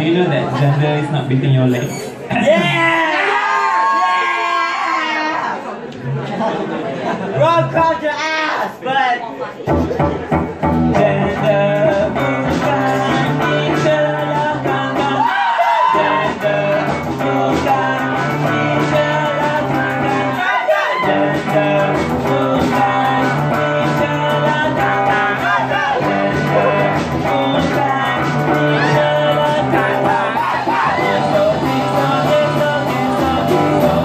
Do you know that gender is not between your legs? yeah! yeah! Roll across your ass, but... Oh,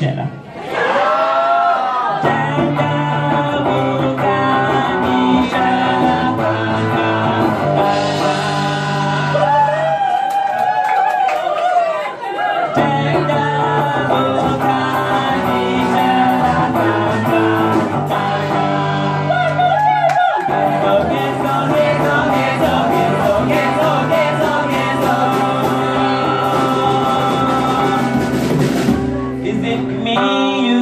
Yeah. Pick me.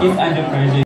give under.